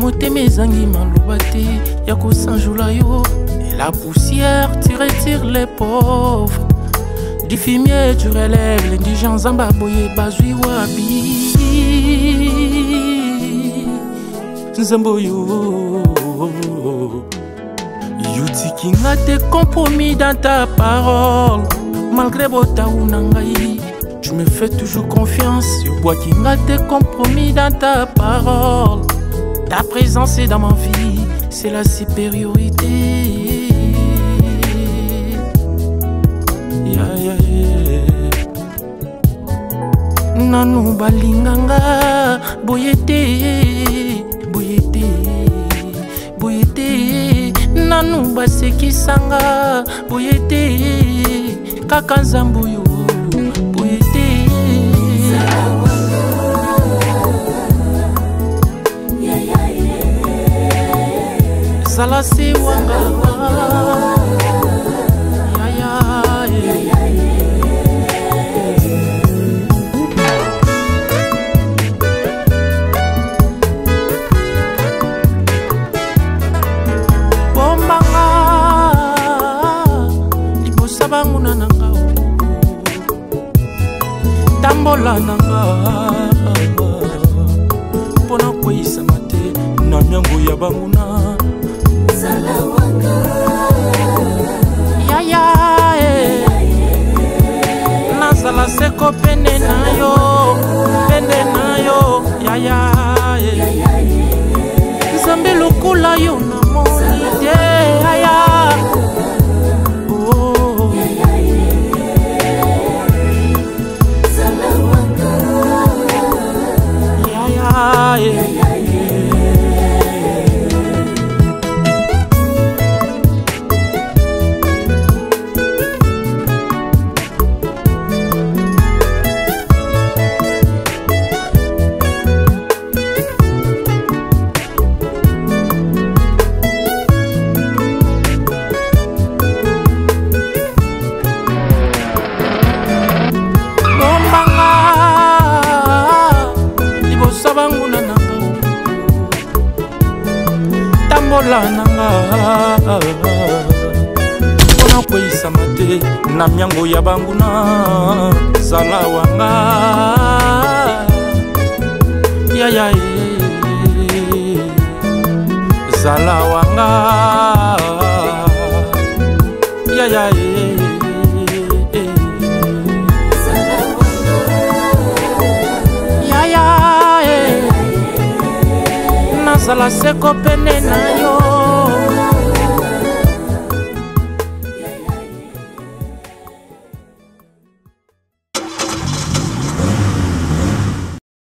motema ezangi maloba te ya kosanjola yo la poussière tu retires les pauvres du fumier tu relèves l'indigent nzamba boye bazwi wabi nzambe oyo yotikinga te compromis dans ta parole malgré botau na ngai tu me fais toujours confiance yobwakinga te compromis dans ta parole Ta présence est dans ma vie, c'est la supériorité. Yeah, yeah, yeah. nanu balinganga boye te Boyete, Nanou nanu basekisanga kakanzambouyou. ozala se wanga yaya eh. bombanga libosa banguna na nga tambola na nga mpona koyisama te na miango ya banguna moko pene na yo pene na yo yaya nzambe lokula yo na moni te lokola nanga mpona kweyisama te na miango ya banguna zala wanga yayaye zala wanga kozala seko pene na yo